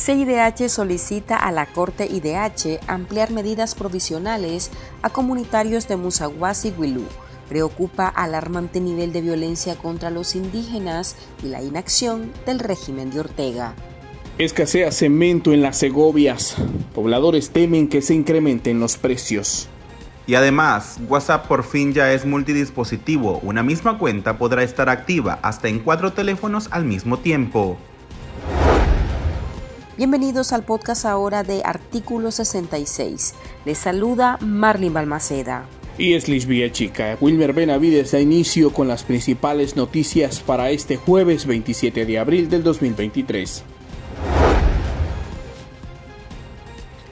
CIDH solicita a la Corte IDH ampliar medidas provisionales a comunitarios de Musaguas y Huilú. Preocupa alarmante nivel de violencia contra los indígenas y la inacción del régimen de Ortega. Escasea cemento en las Segovias. Pobladores temen que se incrementen los precios. Y además, WhatsApp por fin ya es multidispositivo. Una misma cuenta podrá estar activa hasta en cuatro teléfonos al mismo tiempo. Bienvenidos al podcast ahora de Artículo 66. Les saluda Marlin Balmaceda. Y es Lisbia Chica. Wilmer Benavides da inicio con las principales noticias para este jueves 27 de abril del 2023.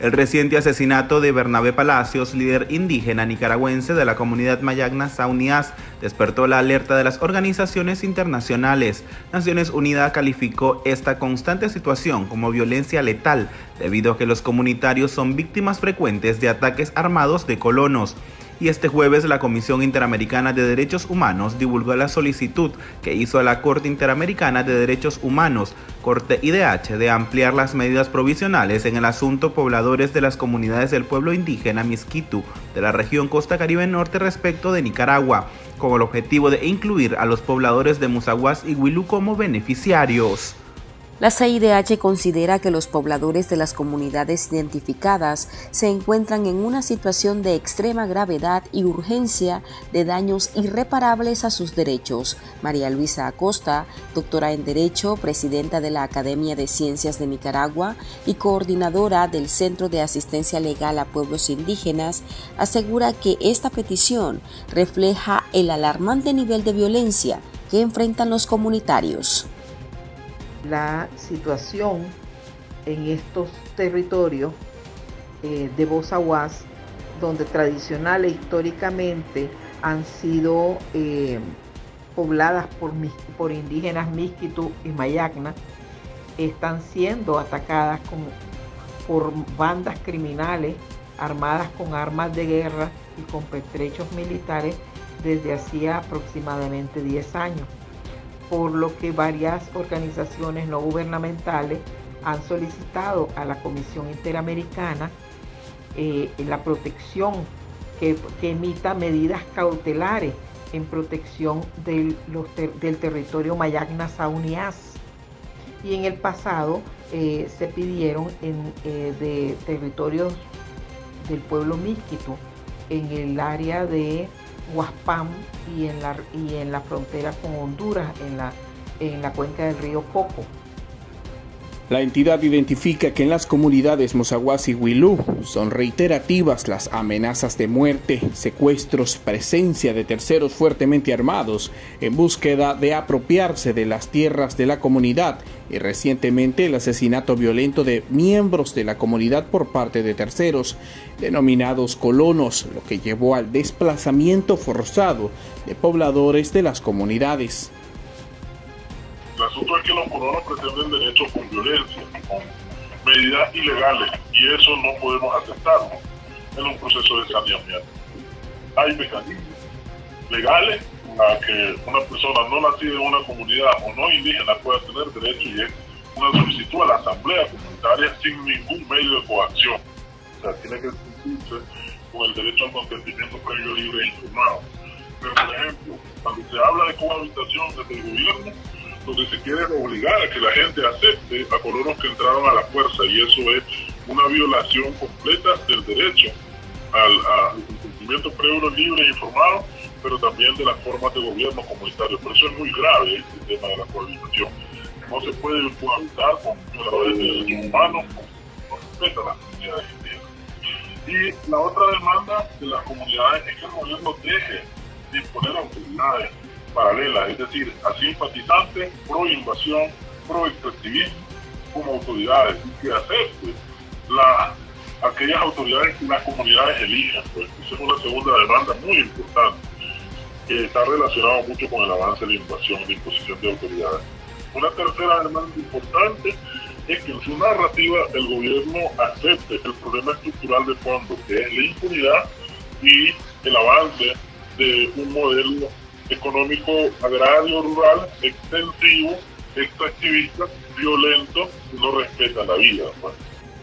El reciente asesinato de Bernabé Palacios, líder indígena nicaragüense de la comunidad mayagna Saunias, despertó la alerta de las organizaciones internacionales. Naciones Unidas calificó esta constante situación como violencia letal, debido a que los comunitarios son víctimas frecuentes de ataques armados de colonos y este jueves la Comisión Interamericana de Derechos Humanos divulgó la solicitud que hizo a la Corte Interamericana de Derechos Humanos, Corte IDH, de ampliar las medidas provisionales en el asunto pobladores de las comunidades del pueblo indígena Misquitu de la región Costa Caribe Norte respecto de Nicaragua, con el objetivo de incluir a los pobladores de Musaguas y Huilú como beneficiarios. La CIDH considera que los pobladores de las comunidades identificadas se encuentran en una situación de extrema gravedad y urgencia de daños irreparables a sus derechos. María Luisa Acosta, doctora en Derecho, presidenta de la Academia de Ciencias de Nicaragua y coordinadora del Centro de Asistencia Legal a Pueblos Indígenas, asegura que esta petición refleja el alarmante nivel de violencia que enfrentan los comunitarios la situación en estos territorios eh, de Bozaguas, donde tradicional e históricamente han sido eh, pobladas por, indígenas Miskitu y Mayagna, están siendo atacadas por bandas criminales armadas con armas de guerra y con pertrechos militares desde hacía aproximadamente 10 años por lo que varias organizaciones no gubernamentales han solicitado a la Comisión Interamericana eh, la protección, que, emita medidas cautelares en protección del, del territorio Mayagna Saunias. Y en el pasado eh, se pidieron en, eh, de territorios del pueblo Miskito en el área de Huaspam y en la, y en frontera con Honduras, en la, en la cuenca del río Coco. La entidad identifica que en las comunidades Mozaguas y Huilú son reiterativas las amenazas de muerte, secuestros, presencia de terceros fuertemente armados en búsqueda de apropiarse de las tierras de la comunidad y recientemente el asesinato violento de miembros de la comunidad por parte de terceros, denominados colonos, lo que llevó al desplazamiento forzado de pobladores de las comunidades. El asunto es que los colonos pretenden con violencia, con medidas ilegales, y eso no podemos aceptarlo en un proceso de saneamiento. Hay mecanismos legales para que una persona no nacida en una comunidad o no indígena pueda tener derecho y es una solicitud a la asamblea comunitaria sin ningún medio de coacción. O sea, tiene que cumplirse con el derecho al consentimiento previo, libre e informado. Pero, por ejemplo, cuando se habla de cohabitación desde el gobierno, donde se quiere obligar a que la gente acepte a colonos que entraron a la fuerza y eso es una violación completa del derecho al, consentimiento previo, libre e informado, pero también de las formas de gobierno comunitario. Por eso es muy grave este tema de la cohabitación. No se puede cohabitar con violadores de derechos humanos, no respeta las comunidades indígenas. Y la otra demanda de las comunidades es que el gobierno deje de imponer autoridades paralelas, es decir, a simpatizantes pro invasión, pro extractivismo como autoridades y que acepte la, aquellas autoridades que las comunidades elijan. Pues esa es una segunda demanda muy importante que está relacionado mucho con el avance de la invasión y imposición de autoridades. Una tercera demanda importante es que en su narrativa el gobierno acepte el problema estructural de fondo, que es la impunidad y el avance de un modelo económico agrario rural extensivo extractivista, violento, no respeta la vida.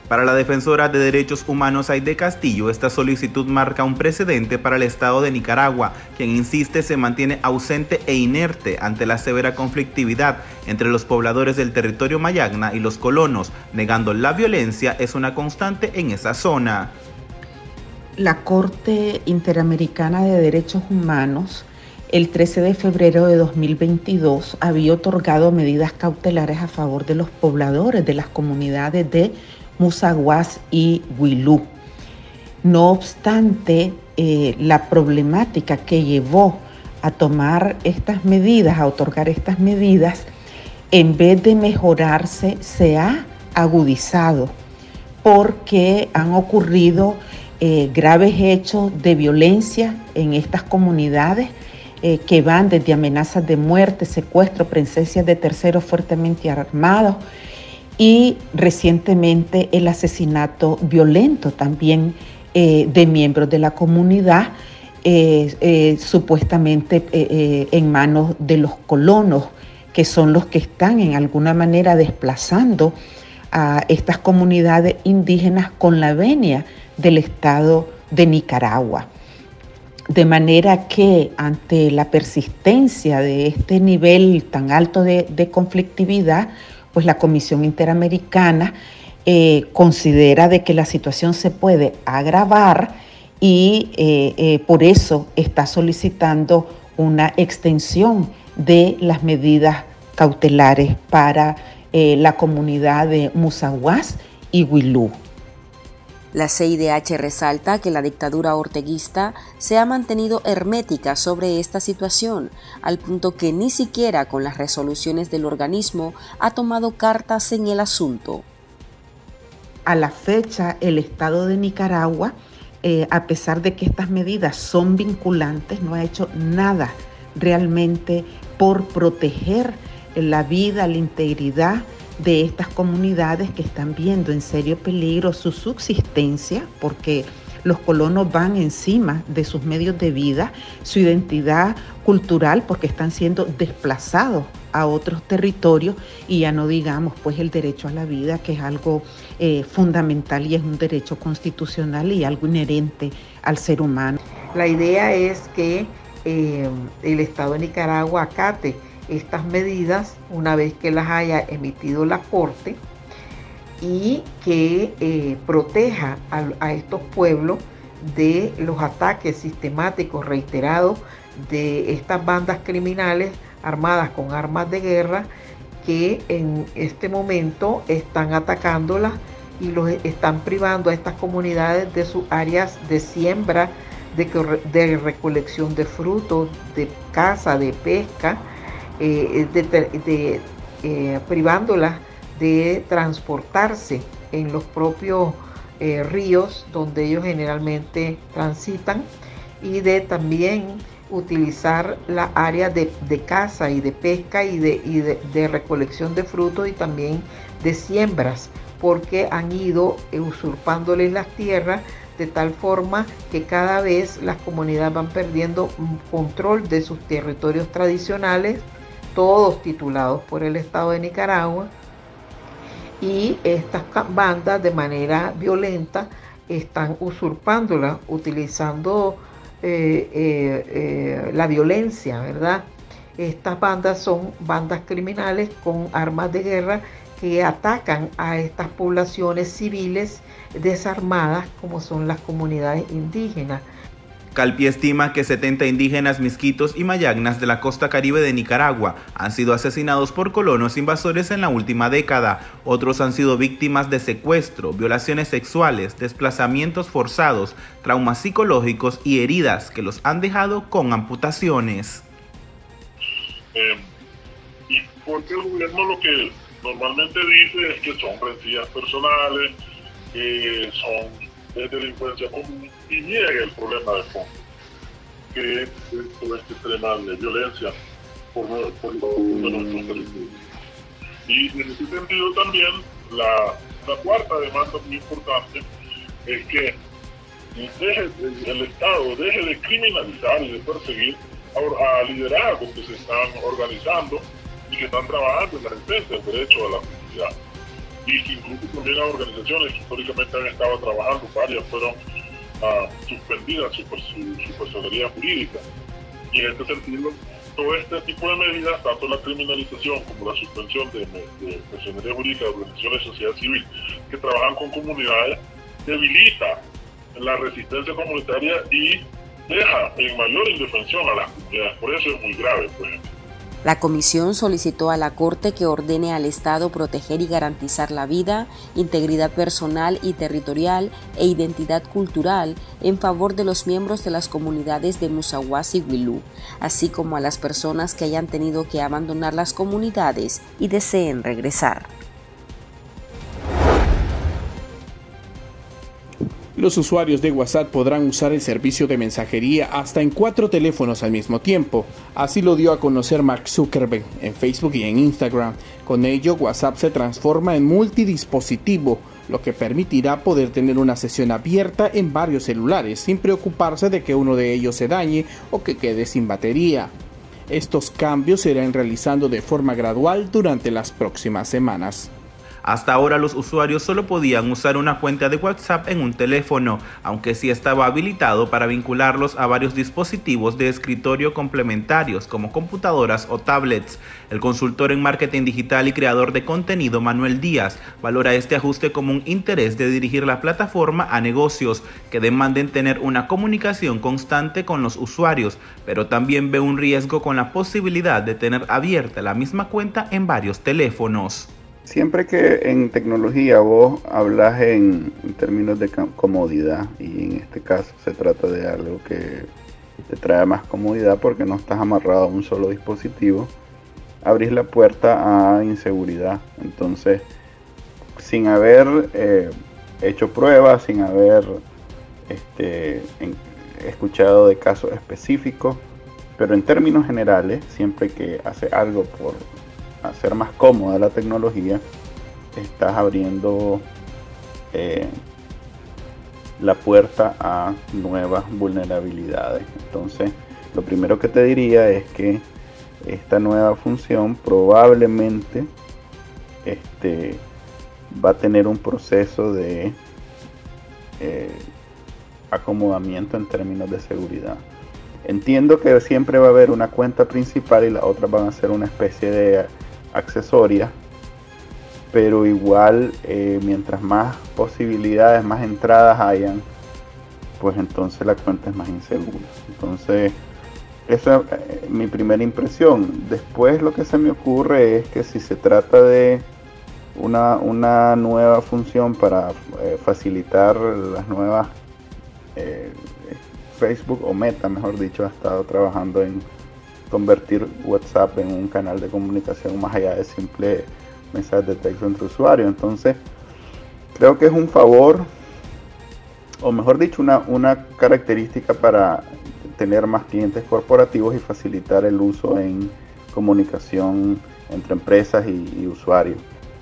Para la defensora de derechos humanos Aide Castillo, esta solicitud marca un precedente para el Estado de Nicaragua, quien insiste se mantiene ausente e inerte ante la severa conflictividad entre los pobladores del territorio Mayagna y los colonos, negando la violencia es una constante en esa zona. La Corte Interamericana de Derechos Humanos el 13 de febrero de 2022 había otorgado medidas cautelares a favor de los pobladores de las comunidades de Musaguas y Huilú. No obstante, eh, la problemática que llevó a tomar estas medidas, a otorgar estas medidas, en vez de mejorarse, se ha agudizado porque han ocurrido eh, graves hechos de violencia en estas comunidades eh, que van desde amenazas de muerte, secuestro, presencia de terceros fuertemente armados, y recientemente el asesinato violento también eh, de miembros de la comunidad, eh, supuestamente en manos de los colonos, que son los que están en alguna manera desplazando a estas comunidades indígenas con la venia del Estado de Nicaragua. De manera que ante la persistencia de este nivel tan alto de conflictividad, pues la Comisión Interamericana eh, considera de que la situación se puede agravar y eh, eh, por eso está solicitando una extensión de las medidas cautelares para la comunidad de Musaguas y Huilú. La CIDH resalta que la dictadura orteguista se ha mantenido hermética sobre esta situación, al punto que ni siquiera con las resoluciones del organismo ha tomado cartas en el asunto. A la fecha, el Estado de Nicaragua, eh, a pesar de que estas medidas son vinculantes, no ha hecho nada realmente por proteger la vida, la integridad de estas comunidades que están viendo en serio peligro su subsistencia porque los colonos van encima de sus medios de vida, su identidad cultural porque están siendo desplazados a otros territorios y ya no digamos pues el derecho a la vida que es algo eh, fundamental y es un derecho constitucional y algo inherente al ser humano. La idea es que eh, el Estado de Nicaragua acate estas medidas una vez que las haya emitido la Corte y que eh, proteja a, estos pueblos de los ataques sistemáticos reiterados de estas bandas criminales armadas con armas de guerra que en este momento están atacándolas y los están privando a estas comunidades de sus áreas de siembra, de, de recolección de frutos, de caza, de pesca, eh, de, eh, privándolas de transportarse en los propios eh, ríos donde ellos generalmente transitan y de también utilizar la área de, caza y de pesca y, de, de, recolección de frutos y también de siembras porque han ido usurpándoles las tierras de tal forma que cada vez las comunidades van perdiendo control de sus territorios tradicionales todos titulados por el Estado de Nicaragua, y estas bandas de manera violenta están usurpándola, utilizando eh, eh, eh, la violencia, ¿verdad? Estas bandas son bandas criminales con armas de guerra que atacan a estas poblaciones civiles desarmadas como son las comunidades indígenas. Calpi estima que 70 indígenas misquitos y mayagnas de la costa caribe de Nicaragua han sido asesinados por colonos invasores en la última década. Otros han sido víctimas de secuestro, violaciones sexuales, desplazamientos forzados, traumas psicológicos y heridas que los han dejado con amputaciones. Eh, y porque el gobierno lo que normalmente dice es que son personales, son de delincuencia común y niega el problema de fondo, que es todo este tema de violencia por, por, nuestros territorios. Y en ese sentido también la, la cuarta demanda muy importante es que deje, el, Estado deje de criminalizar y de perseguir a, a liderazgos que se están organizando y que están trabajando en la defensa del derecho a la comunidad. Y que incluso también las organizaciones que históricamente han estado trabajando, varias fueron uh, suspendidas su, su, personería jurídica. Y en este sentido, todo este tipo de medidas, tanto la criminalización como la suspensión de, de personería jurídica de organizaciones de sociedad civil que trabajan con comunidades, debilita la resistencia comunitaria y deja en mayor indefensión a las comunidades. Por eso es muy grave, por ejemplo. La comisión solicitó a la Corte que ordene al Estado proteger y garantizar la vida, integridad personal y territorial e identidad cultural en favor de los miembros de las comunidades de Musawas y Wilú, así como a las personas que hayan tenido que abandonar las comunidades y deseen regresar. Los usuarios de WhatsApp podrán usar el servicio de mensajería hasta en cuatro teléfonos al mismo tiempo. Así lo dio a conocer Mark Zuckerberg en Facebook y en Instagram. Con ello, WhatsApp se transforma en multidispositivo, lo que permitirá poder tener una sesión abierta en varios celulares sin preocuparse de que uno de ellos se dañe o que quede sin batería. Estos cambios se irán realizando de forma gradual durante las próximas semanas. Hasta ahora los usuarios solo podían usar una cuenta de WhatsApp en un teléfono, aunque sí estaba habilitado para vincularlos a varios dispositivos de escritorio complementarios como computadoras o tablets. El consultor en marketing digital y creador de contenido Manuel Díaz valora este ajuste como un interés de dirigir la plataforma a negocios que demanden tener una comunicación constante con los usuarios, pero también ve un riesgo con la posibilidad de tener abierta la misma cuenta en varios teléfonos. Siempre que en tecnología vos hablas en, términos de comodidad y en este caso se trata de algo que te trae más comodidad porque no estás amarrado a un solo dispositivo, abrís la puerta a inseguridad. Entonces, sin haber eh, hecho pruebas, sin haber este, escuchado de casos específicos, pero en términos generales, siempre que hace algo por hacer más cómoda la tecnología, estás abriendo eh, la puerta a nuevas vulnerabilidades. Entonces, lo primero que te diría es que esta nueva función probablemente este, va a tener un proceso de eh, acomodamiento en términos de seguridad. Entiendo que siempre va a haber una cuenta principal y las otras van a ser una especie de accesoria, pero igual eh, mientras más posibilidades, más entradas hayan, pues entonces la cuenta es más insegura. Entonces, esa es eh, mi primera impresión. Después lo que se me ocurre es que si se trata de una, una nueva función para eh, facilitar las nuevas Facebook o Meta, mejor dicho, ha estado trabajando en convertir WhatsApp en un canal de comunicación más allá de simple mensajes de texto entre usuarios. Entonces, creo que es un favor, o mejor dicho, una, una característica para tener más clientes corporativos y facilitar el uso en comunicación entre empresas y usuarios.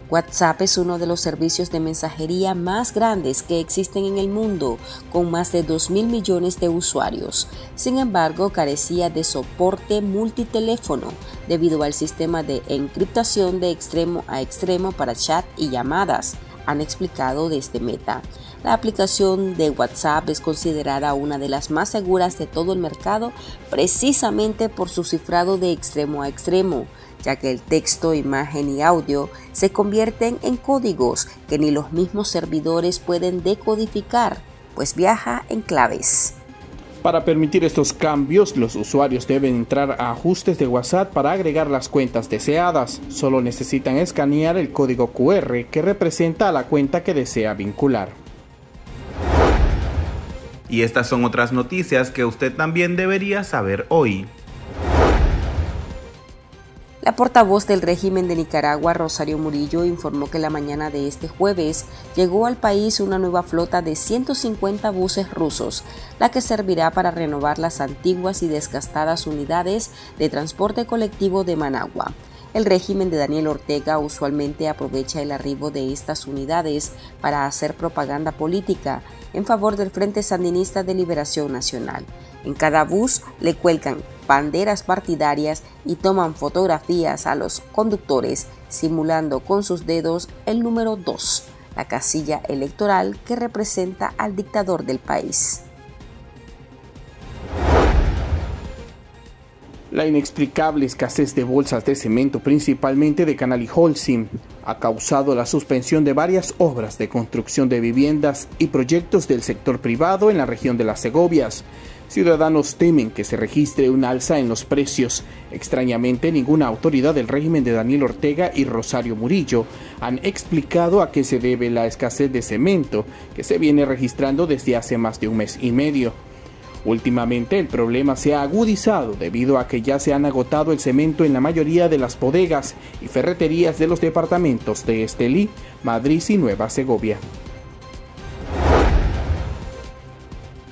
WhatsApp es uno de los servicios de mensajería más grandes que existen en el mundo, con más de 2 mil millones de usuarios. Sin embargo, carecía de soporte multiteléfono debido al sistema de encriptación de extremo a extremo para chat y llamadas, han explicado desde Meta. La aplicación de WhatsApp es considerada una de las más seguras de todo el mercado precisamente por su cifrado de extremo a extremo ya que el texto, imagen y audio se convierten en códigos que ni los mismos servidores pueden decodificar, pues viaja en claves. Para permitir estos cambios, los usuarios deben entrar a ajustes de WhatsApp para agregar las cuentas deseadas. Solo necesitan escanear el código QR que representa a la cuenta que desea vincular. Y estas son otras noticias que usted también debería saber hoy. La portavoz del régimen de Nicaragua, Rosario Murillo, informó que la mañana de este jueves llegó al país una nueva flota de 150 buses rusos, la que servirá para renovar las antiguas y desgastadas unidades de transporte colectivo de Managua. El régimen de Daniel Ortega usualmente aprovecha el arribo de estas unidades para hacer propaganda política en favor del Frente Sandinista de Liberación Nacional. En cada bus le cuelgan banderas partidarias y toman fotografías a los conductores simulando con sus dedos el número 2, la casilla electoral que representa al dictador del país. La inexplicable escasez de bolsas de cemento, principalmente de Canal y Holcim, ha causado la suspensión de varias obras de construcción de viviendas y proyectos del sector privado en la región de las Segovias. Ciudadanos temen que se registre un alza en los precios. Extrañamente, ninguna autoridad del régimen de Daniel Ortega y Rosario Murillo han explicado a qué se debe la escasez de cemento que se viene registrando desde hace más de un mes y medio. Últimamente el problema se ha agudizado debido a que ya se han agotado el cemento en la mayoría de las bodegas y ferreterías de los departamentos de Estelí, Madrid y Nueva Segovia.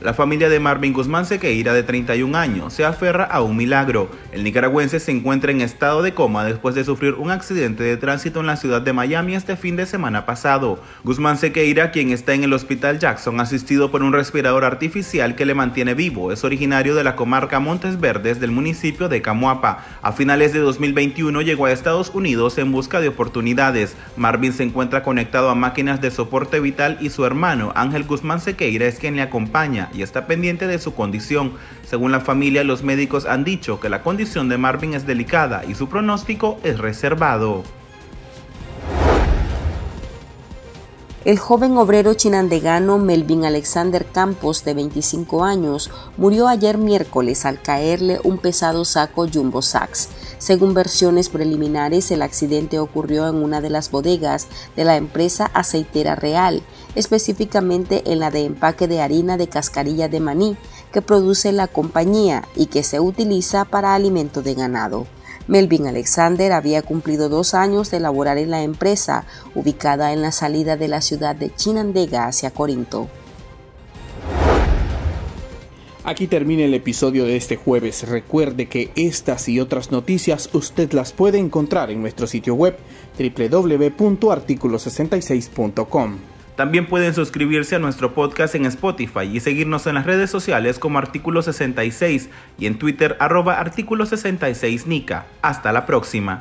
La familia de Marvin Guzmán Sequeira, de 31 años, se aferra a un milagro. El nicaragüense se encuentra en estado de coma después de sufrir un accidente de tránsito en la ciudad de Miami este fin de semana pasado. Guzmán Sequeira, quien está en el hospital Jackson asistido por un respirador artificial que le mantiene vivo, es originario de la comarca Montes Verdes del municipio de Camuapa. A finales de 2021 llegó a Estados Unidos en busca de oportunidades. Marvin se encuentra conectado a máquinas de soporte vital y su hermano Ángel Guzmán Sequeira es quien le acompaña y está pendiente de su condición. Según la familia, los médicos han dicho que la condición de Marvin es delicada y su pronóstico es reservado. El joven obrero chinandegano Melvin Alexander Campos, de 25 años, murió ayer miércoles al caerle un pesado saco Jumbo Sacks. Según versiones preliminares, el accidente ocurrió en una de las bodegas de la empresa aceitera real, específicamente en la de empaque de harina de cascarilla de maní que produce la compañía y que se utiliza para alimento de ganado. Melvin Alexander había cumplido dos años de laborar en la empresa, ubicada en la salida de la ciudad de Chinandega hacia Corinto. Aquí termina el episodio de este jueves. Recuerde que estas y otras noticias usted las puede encontrar en nuestro sitio web www.articulo66.com. También pueden suscribirse a nuestro podcast en Spotify y seguirnos en las redes sociales como Artículo 66 y en Twitter arroba Artículo 66 Nica. Hasta la próxima.